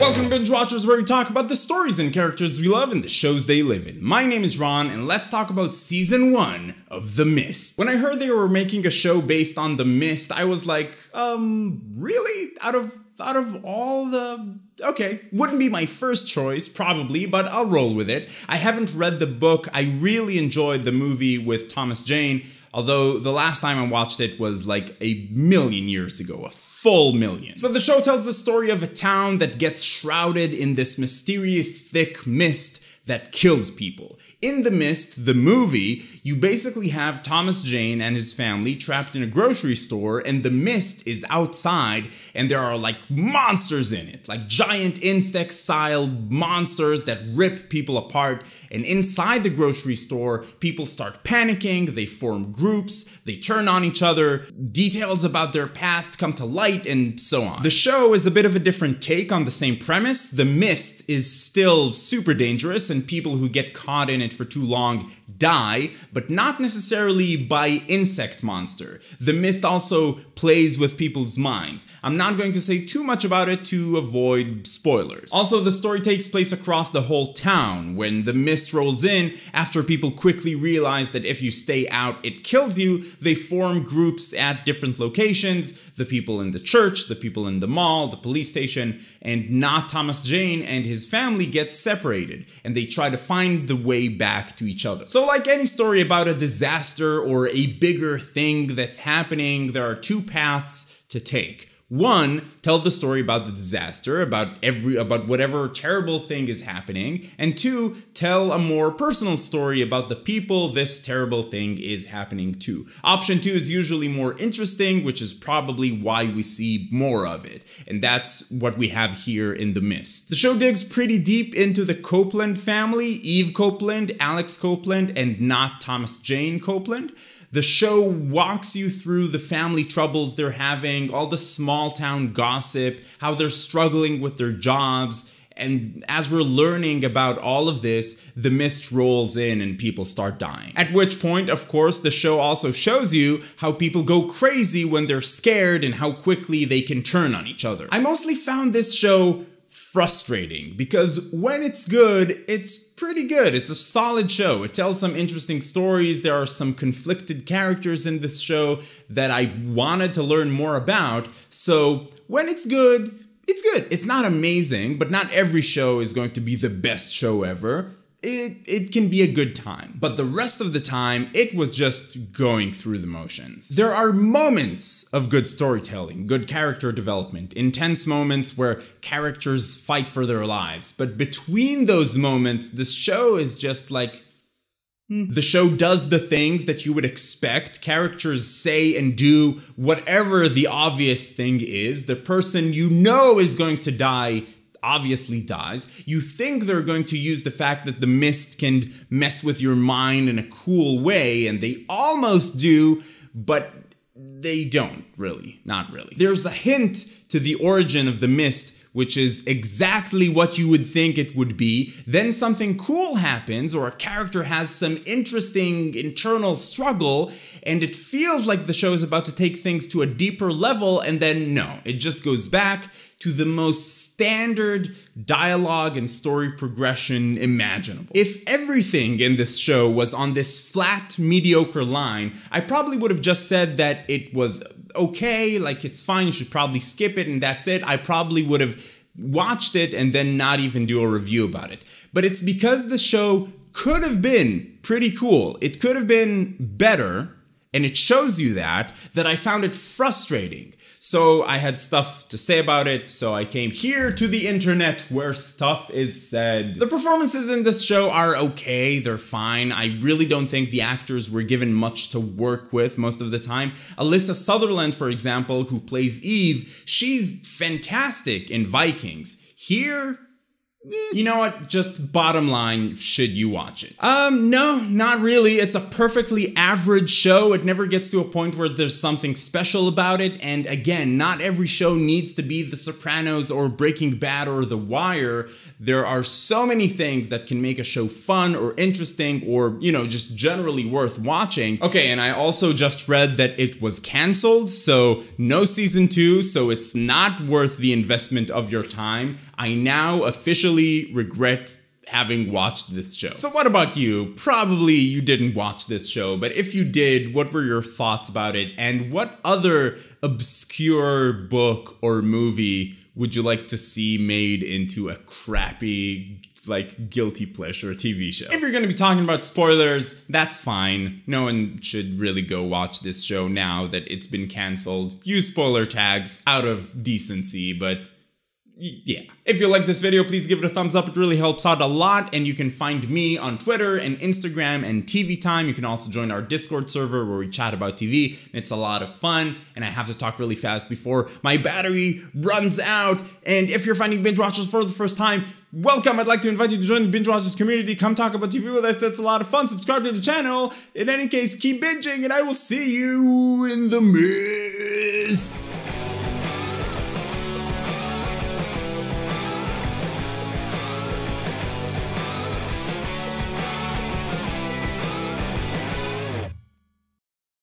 Welcome to Binge Watchers, where we talk about the stories and characters we love and the shows they live in. My name is Ron, and let's talk about season one of The Mist. When I heard they were making a show based on The Mist, I was like, um, really? Out of out of all the okay wouldn't be my first choice probably but i'll roll with it i haven't read the book i really enjoyed the movie with thomas jane although the last time I watched it was like a million years ago, a full million. So the show tells the story of a town that gets shrouded in this mysterious thick mist that kills people. In The Mist, the movie, you basically have Thomas Jane and his family trapped in a grocery store, and the mist is outside, and there are like monsters in it, like giant insect style monsters that rip people apart. And inside the grocery store, people start panicking, they form groups, they turn on each other, details about their past come to light, and so on. The show is a bit of a different take on the same premise. The mist is still super dangerous, and people who get caught in it for too long die, but not necessarily by insect monster. The mist also plays with people's minds. I'm not going to say too much about it to avoid spoilers. Also, the story takes place across the whole town. When the mist rolls in, after people quickly realize that if you stay out, it kills you, they form groups at different locations, the people in the church, the people in the mall, the police station, and not Thomas Jane and his family get separated, and they try to find the way back to each other. So like any story about a disaster or a bigger thing that's happening, there are two paths to take. One, tell the story about the disaster, about every about whatever terrible thing is happening, and two, tell a more personal story about the people this terrible thing is happening to. Option 2 is usually more interesting, which is probably why we see more of it. And that's what we have here in The Mist. The show digs pretty deep into the Copeland family, Eve Copeland, Alex Copeland, and not Thomas Jane Copeland. The show walks you through the family troubles they're having, all the small town gossip, how they're struggling with their jobs. And as we're learning about all of this, the mist rolls in and people start dying. At which point, of course, the show also shows you how people go crazy when they're scared and how quickly they can turn on each other. I mostly found this show frustrating because when it's good, it's pretty good. It's a solid show. It tells some interesting stories. There are some conflicted characters in this show that I wanted to learn more about. So when it's good, it's good. It's not amazing, but not every show is going to be the best show ever it, it can be a good time. But the rest of the time, it was just going through the motions. There are moments of good storytelling, good character development, intense moments where characters fight for their lives. But between those moments, the show is just like, hmm. the show does the things that you would expect. Characters say and do whatever the obvious thing is. The person you know is going to die obviously dies. You think they're going to use the fact that the mist can mess with your mind in a cool way, and they almost do, but they don't really. Not really. There's a hint to the origin of the mist which is exactly what you would think it would be. Then something cool happens, or a character has some interesting internal struggle, and it feels like the show is about to take things to a deeper level, and then no, it just goes back to the most standard dialogue and story progression imaginable. If everything in this show was on this flat, mediocre line, I probably would have just said that it was okay, like it's fine, you should probably skip it and that's it. I probably would have watched it and then not even do a review about it. But it's because the show could have been pretty cool. It could have been better, and it shows you that, that I found it frustrating so I had stuff to say about it, so I came here to the internet where stuff is said. The performances in this show are okay, they're fine. I really don't think the actors were given much to work with most of the time. Alyssa Sutherland, for example, who plays Eve, she's fantastic in Vikings. Here, you know what? Just bottom line, should you watch it? Um, no, not really. It's a perfectly average show. It never gets to a point where there's something special about it. And again, not every show needs to be The Sopranos or Breaking Bad or The Wire. There are so many things that can make a show fun or interesting or, you know, just generally worth watching. Okay, and I also just read that it was canceled, so no season two, so it's not worth the investment of your time. I now officially regret having watched this show. So, what about you? Probably you didn't watch this show, but if you did, what were your thoughts about it? And what other obscure book or movie would you like to see made into a crappy like guilty pleasure TV show. If you're going to be talking about spoilers, that's fine. No one should really go watch this show now that it's been canceled. Use spoiler tags out of decency, but yeah. If you like this video, please give it a thumbs up. It really helps out a lot. And you can find me on Twitter and Instagram and TV Time. You can also join our Discord server where we chat about TV. It's a lot of fun. And I have to talk really fast before my battery runs out. And if you're finding binge watchers for the first time, welcome. I'd like to invite you to join the binge watchers community. Come talk about TV with us. It's a lot of fun. Subscribe to the channel. In any case, keep binging and I will see you in the mist.